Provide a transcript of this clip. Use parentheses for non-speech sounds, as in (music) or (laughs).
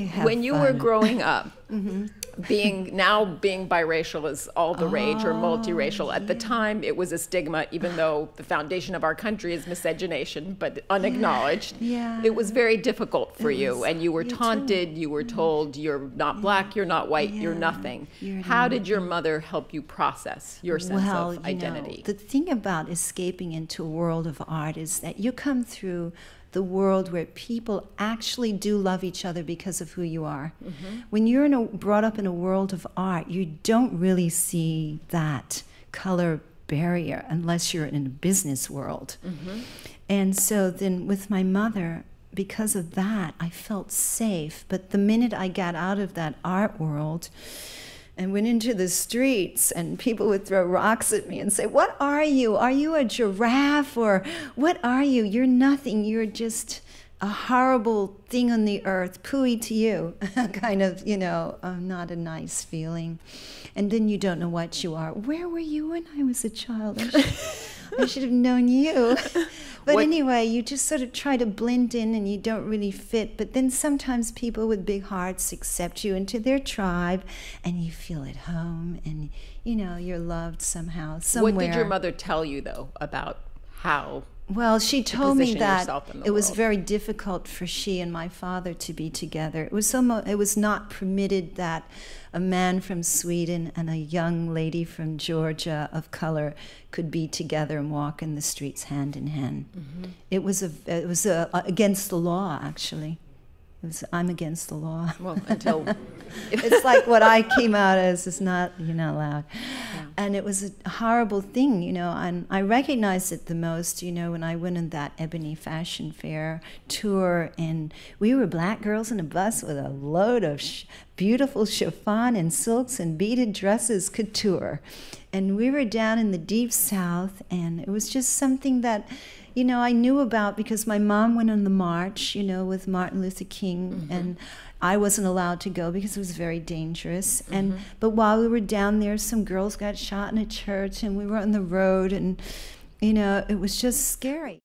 have when you fun. were growing up, (laughs) mm-hmm. Being now being biracial is all the rage or multiracial. At the time, it was a stigma, even though the foundation of our country is miscegenation, but unacknowledged. Yeah. It was very difficult for It you, was. and you were You too. taunted. You were told you're not black, you're not white, you're nothing. You're How did your mother help you process your sense well, of identity? You know, the thing about escaping into a world of art is that you come through the world where people actually do love each other because of who you are. Mm-hmm. When you're in a, brought up in a world of art, you don't really see that color barrier unless you're in a business world. Mm-hmm. And so then with my mother, because of that, I felt safe. But the minute I got out of that art world, and went into the streets and people would throw rocks at me and say what are you are you a giraffe or what are you you're nothing you're just a horrible thing on the earth pooey to you (laughs) kind of you know uh, not a nice feeling. And then you don't know what you are. Where were you when i was a child? I should, I should have known you. (laughs) But What- anyway you just sort of try to blend in and you don't really fit. But then sometimes people with big hearts accept you into their tribe and you feel at home and you know you're loved somehow somewhere what did your mother tell you, though, about how well, she told me that yourself in the it was world. very difficult for she and my father to be together. It was almost, it was not permitted that a man from Sweden and a young lady from Georgia of color could be together and walk in the streets hand in hand. Mm-hmm. It was a, it was a, against the law actually. It was, I'm against the law. Well, until (laughs) it's like what I came out as is not you're not allowed. And it was a horrible thing, you know, and I recognized it the most, you know, when I went on that Ebony Fashion Fair tour and we were black girls in a bus with a load of sh- beautiful chiffon and silks and beaded dresses couture. And we were down in the deep south and it was just something that you know, I knew about because my mom went on the march, you know, with Martin Luther King, mm-hmm. and I wasn't allowed to go because it was very dangerous. And mm-hmm. but while we were down there, some girls got shot in a church, and we were on the road, and you know, it was just scary.